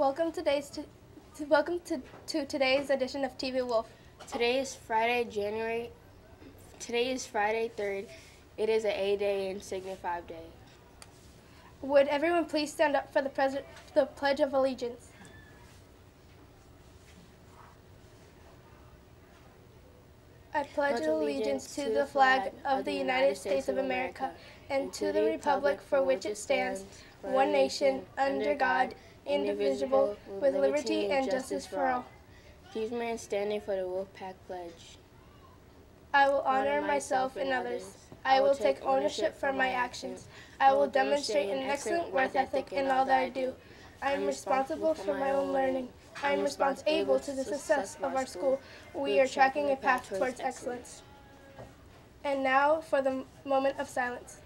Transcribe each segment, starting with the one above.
Welcome today's to, to welcome to, to today's edition of TV Wolf. Today is Friday, January. Today is Friday 3rd. It is an A day and Sigma 5 day. Would everyone please stand up for the, pres- the Pledge of Allegiance? I pledge allegiance to the flag of the United States of America and to the republic for which it stands, one nation, under God, indivisible, with liberty and justice for all. Please remain standing for the Wolfpack Pledge. I will honor myself and others. I will take ownership for my actions. I will demonstrate an excellent work ethic in all that I do. I am responsible for my own learning. I am responsible to the success of our school. We are tracking a path towards excellence. And now for the moment of silence.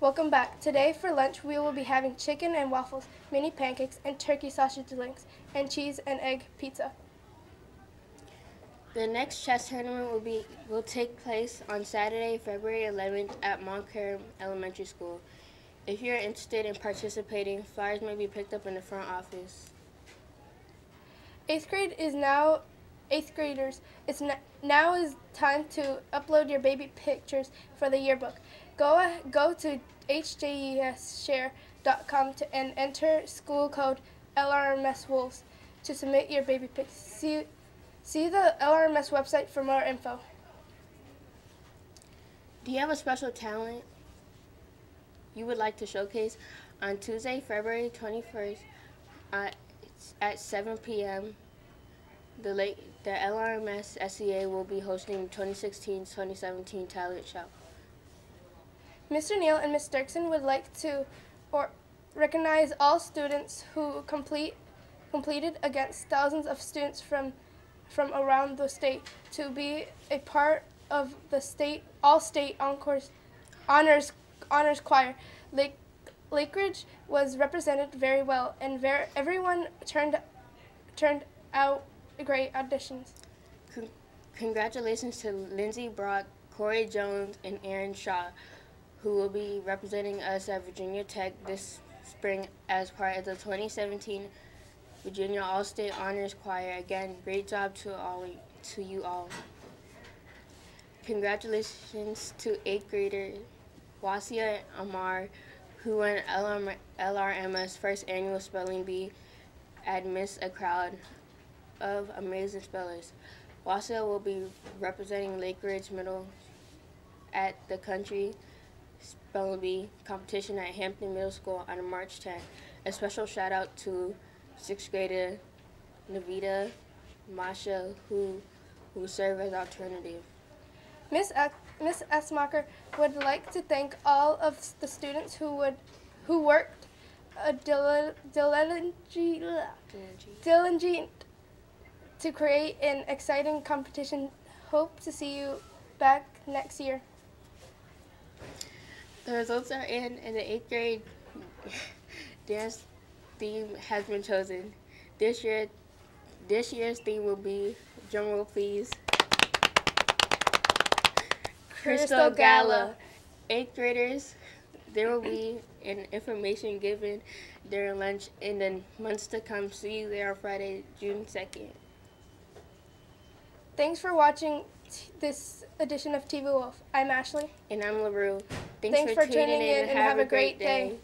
Welcome back. Today for lunch we will be having chicken and waffles, mini pancakes, and turkey sausage links, and cheese and egg pizza. The next chess tournament will be will take place on Saturday, February 11th at Montclair Elementary School. If you're interested in participating, flyers may be picked up in the front office. Eighth grade is now eighth graders. It's now is time to upload your baby pictures for the yearbook. Go go to hjeshare.com to and enter school code LRMS Wolves to submit your baby pics. See see the LRMS website for more info. Do you have a special talent you would like to showcase on Tuesday, February 21st uh, at 7 p.m. The, late, the LRMS SEA will be hosting the 2016-2017 talent show. Mr. Neal and Ms. Dirksen would like to recognize all students who complete completed against thousands of students from from around the state to be a part of the state all state encores honors honors choir. Lake Lakeridge was represented very well and ver- everyone turned turned out great auditions. Con- congratulations to Lindsay Brock, Corey Jones, and Aaron Shaw, who will be representing us at Virginia Tech this spring as part of the 2017 Virginia All-State Honors Choir. Again, great job to all to you all. Congratulations to eighth grader Wasia Amar, who won LRM, LRM's first annual spelling bee amidst a crowd of amazing spellers. Wasia will be representing Lake Ridge Middle at the country spelling bee competition at Hampton Middle School on March 10th. A special shout out to sixth grader Navita Masha, who who serve as alternative. Miss Miss Esmacher would like to thank all of the students who would who worked a dil- diligently diligent to create an exciting competition. Hope to see you back next year. The results are in, and the eighth grade dance theme has been chosen. This year, this year's theme will be drumroll please. Crystal Gala. Eighth graders, there will be an information given during lunch in the months to come. See you there on Friday, June 2nd. Thanks for watching t- this edition of TV Wolf. I'm Ashley. And I'm LaRue. Thanks, Thanks for tuning in and have a great day.